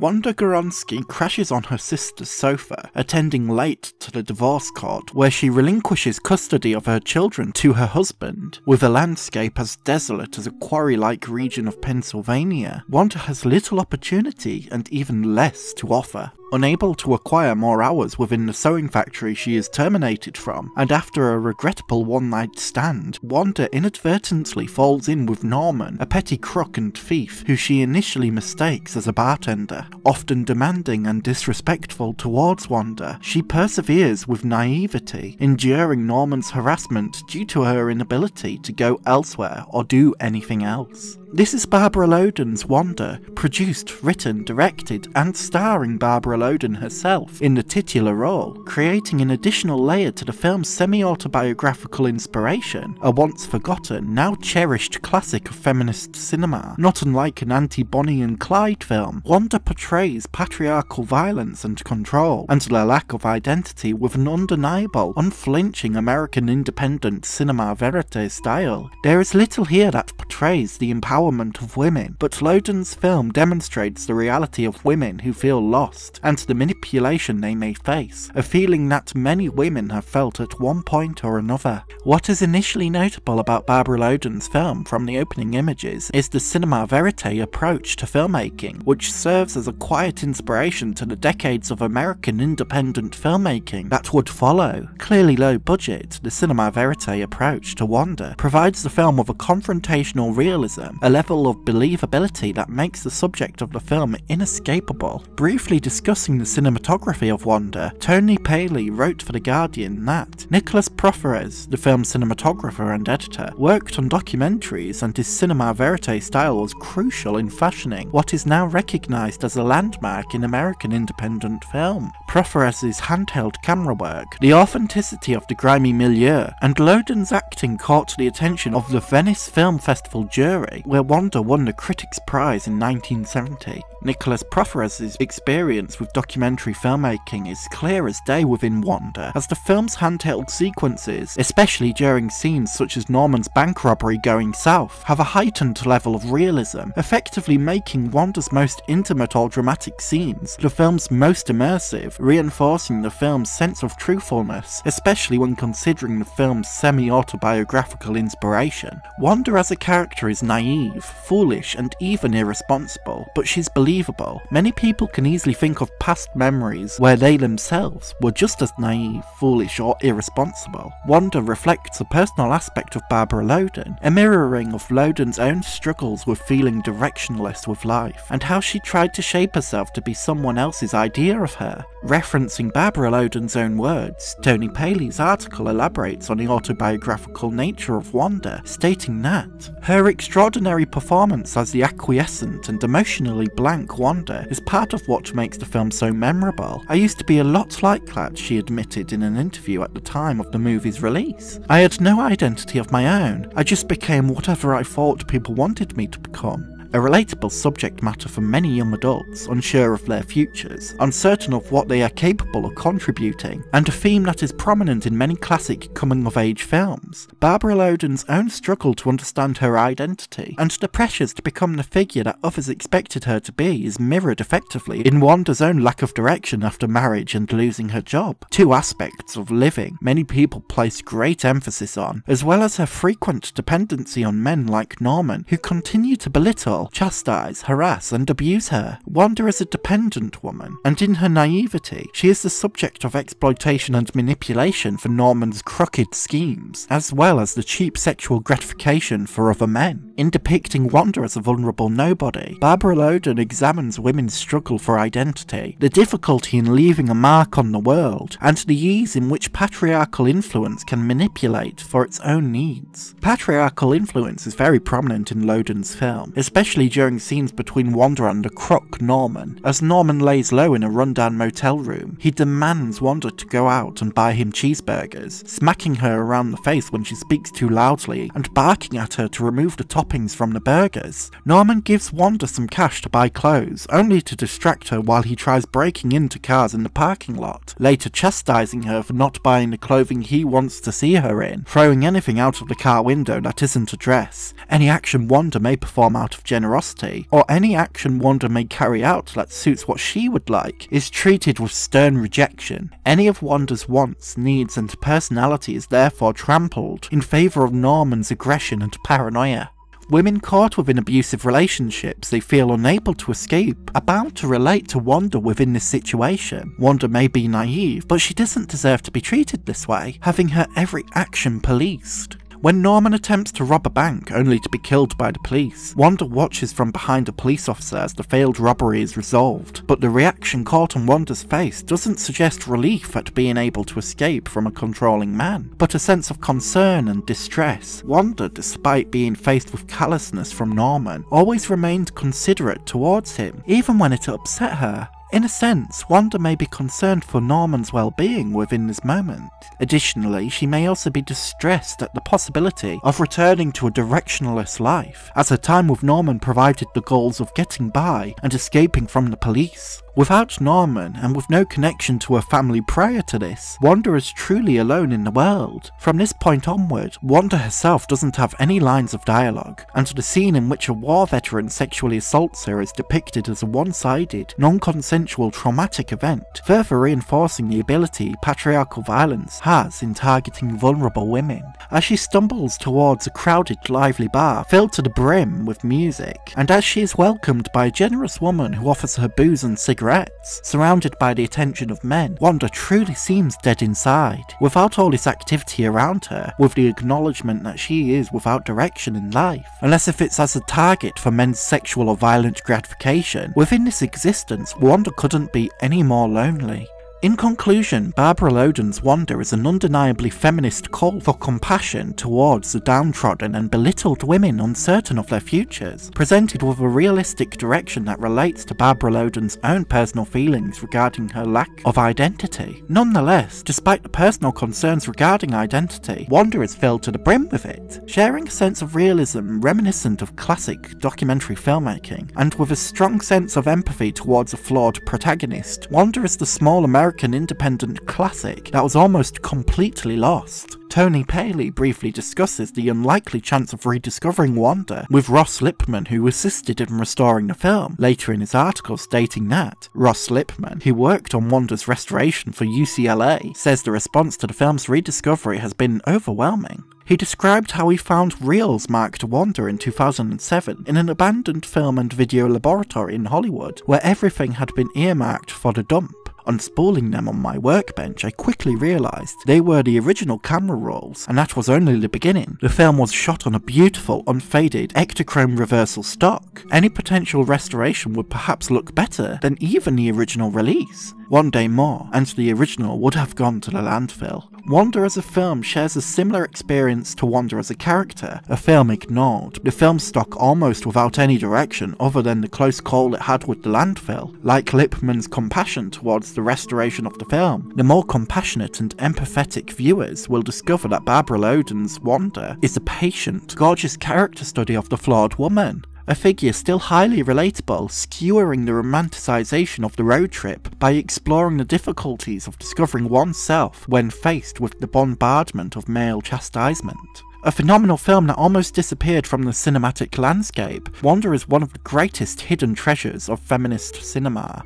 Wanda Goronsky crashes on her sister's sofa, attending late to the divorce court, where she relinquishes custody of her children to her husband. With a landscape as desolate as a quarry like region of Pennsylvania, Wanda has little opportunity and even less to offer. Unable to acquire more hours within the sewing factory she is terminated from, and after a regrettable one night stand, Wanda inadvertently falls in with Norman, a petty crook and thief who she initially mistakes as a bartender. Often demanding and disrespectful towards Wanda, she perseveres with naivety, enduring Norman's harassment due to her inability to go elsewhere or do anything else. This is Barbara Loden's Wanda, produced, written, directed, and starring Barbara Loden herself in the titular role, creating an additional layer to the film's semi autobiographical inspiration, a once forgotten, now cherished classic of feminist cinema. Not unlike an anti Bonnie and Clyde film, Wanda portrays patriarchal violence and control, and the lack of identity with an undeniable, unflinching American independent cinema verite style. There is little here that portrays the empowerment empowerment of women, but Loden's film demonstrates the reality of women who feel lost and the manipulation they may face, a feeling that many women have felt at one point or another. What is initially notable about Barbara Loden's film from the opening images is the cinema verite approach to filmmaking, which serves as a quiet inspiration to the decades of American independent filmmaking that would follow. Clearly low budget, the cinema verite approach to Wanda provides the film with a confrontational realism, a level of believability that makes the subject of the film inescapable. Briefly discussing the cinematography of Wanda, Tony Paley wrote for The Guardian that Nicholas Proferes, the film's cinematographer and editor, worked on documentaries and his cinema verite style was crucial in fashioning what is now recognised as a landmark in American independent film. Proferes' handheld camera work, the authenticity of the grimy milieu, and Loden's acting caught the attention of the Venice Film Festival jury, where Wanda won the Critics' Prize in 1970. Nicholas Proferes' experience with documentary filmmaking is clear as day within Wanda, as the film's handheld sequences, especially during scenes such as Norman's bank robbery going south, have a heightened level of realism, effectively making Wanda's most intimate or dramatic scenes the film's most immersive, reinforcing the film's sense of truthfulness, especially when considering the film's semi-autobiographical inspiration. Wanda as a character is naive, foolish, and even irresponsible, but she's believable believable. Many people can easily think of past memories where they themselves were just as naive, foolish, or irresponsible. Wanda reflects a personal aspect of Barbara Loden, a mirroring of Loden's own struggles with feeling directionless with life, and how she tried to shape herself to be someone else's idea of her. Referencing Barbara Loden's own words, Tony Paley's article elaborates on the autobiographical nature of Wanda, stating that her extraordinary performance as the acquiescent and emotionally blank Wanda is part of what makes the film so memorable. I used to be a lot like that, she admitted in an interview at the time of the movie's release. I had no identity of my own, I just became whatever I thought people wanted me to become a relatable subject matter for many young adults unsure of their futures, uncertain of what they are capable of contributing, and a theme that is prominent in many classic coming of age films. Barbara Loden's own struggle to understand her identity and the pressures to become the figure that others expected her to be is mirrored effectively in Wanda's own lack of direction after marriage and losing her job. Two aspects of living many people place great emphasis on, as well as her frequent dependency on men like Norman who continue to belittle chastise, harass, and abuse her. Wanda is a dependent woman, and in her naivety, she is the subject of exploitation and manipulation for Norman's crooked schemes, as well as the cheap sexual gratification for other men. In depicting Wanda as a vulnerable nobody, Barbara Loden examines women's struggle for identity, the difficulty in leaving a mark on the world, and the ease in which patriarchal influence can manipulate for its own needs. Patriarchal influence is very prominent in Loden's film, especially especially during scenes between Wanda and the crook, Norman. As Norman lays low in a rundown motel room, he demands Wanda to go out and buy him cheeseburgers, smacking her around the face when she speaks too loudly and barking at her to remove the toppings from the burgers. Norman gives Wanda some cash to buy clothes, only to distract her while he tries breaking into cars in the parking lot, later chastising her for not buying the clothing he wants to see her in, throwing anything out of the car window that isn't a dress, any action Wanda may perform out of generosity, or any action Wanda may carry out that suits what she would like, is treated with stern rejection. Any of Wanda's wants, needs, and personality is therefore trampled in favour of Norman's aggression and paranoia. Women caught within abusive relationships they feel unable to escape are bound to relate to Wanda within this situation. Wanda may be naive, but she doesn't deserve to be treated this way, having her every action policed. When Norman attempts to rob a bank only to be killed by the police, Wanda watches from behind a police officer as the failed robbery is resolved, but the reaction caught on Wanda's face doesn't suggest relief at being able to escape from a controlling man, but a sense of concern and distress. Wanda, despite being faced with callousness from Norman, always remained considerate towards him, even when it upset her. In a sense, Wanda may be concerned for Norman's well-being within this moment. Additionally, she may also be distressed at the possibility of returning to a directionless life, as her time with Norman provided the goals of getting by and escaping from the police. Without Norman, and with no connection to her family prior to this, Wanda is truly alone in the world. From this point onward, Wanda herself doesn't have any lines of dialogue, and the scene in which a war veteran sexually assaults her is depicted as a one-sided, non-consensual traumatic event, further reinforcing the ability patriarchal violence has in targeting vulnerable women. As she stumbles towards a crowded, lively bar filled to the brim with music, and as she is welcomed by a generous woman who offers her booze and cigarettes cigarettes. Surrounded by the attention of men, Wanda truly seems dead inside. Without all this activity around her, with the acknowledgement that she is without direction in life, unless if it's as a target for men's sexual or violent gratification, within this existence, Wanda couldn't be any more lonely. In conclusion, Barbara Loden's Wanda is an undeniably feminist call for compassion towards the downtrodden and belittled women uncertain of their futures, presented with a realistic direction that relates to Barbara Loden's own personal feelings regarding her lack of identity. Nonetheless, despite the personal concerns regarding identity, Wanda is filled to the brim with it, sharing a sense of realism reminiscent of classic documentary filmmaking, and with a strong sense of empathy towards a flawed protagonist. Wanda is the small American American independent classic that was almost completely lost. Tony Paley briefly discusses the unlikely chance of rediscovering Wanda with Ross Lipman, who assisted in restoring the film, later in his article stating that Ross Lipman, who worked on Wanda's restoration for UCLA, says the response to the film's rediscovery has been overwhelming. He described how he found reels marked Wanda in 2007 in an abandoned film and video laboratory in Hollywood, where everything had been earmarked for the dump. Unspooling them on my workbench, I quickly realised they were the original camera rolls, and that was only the beginning. The film was shot on a beautiful, unfaded Ektachrome reversal stock. Any potential restoration would perhaps look better than even the original release. One day more, and the original would have gone to the landfill. Wanda as a film shares a similar experience to Wanda as a character, a film ignored, the film stuck almost without any direction other than the close call it had with the landfill. Like Lipman's compassion towards the restoration of the film, the more compassionate and empathetic viewers will discover that Barbara Loden's Wanda is a patient, gorgeous character study of the flawed woman, a figure still highly relatable, skewering the romanticisation of the road trip by exploring the difficulties of discovering oneself when faced with the bombardment of male chastisement. A phenomenal film that almost disappeared from the cinematic landscape, Wanda is one of the greatest hidden treasures of feminist cinema.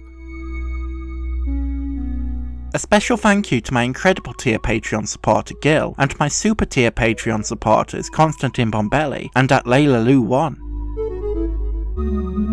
A special thank you to my incredible tier Patreon supporter Gil, and my super tier Patreon supporters Constantine Bombelli and at Layla Lou 1. Thank you.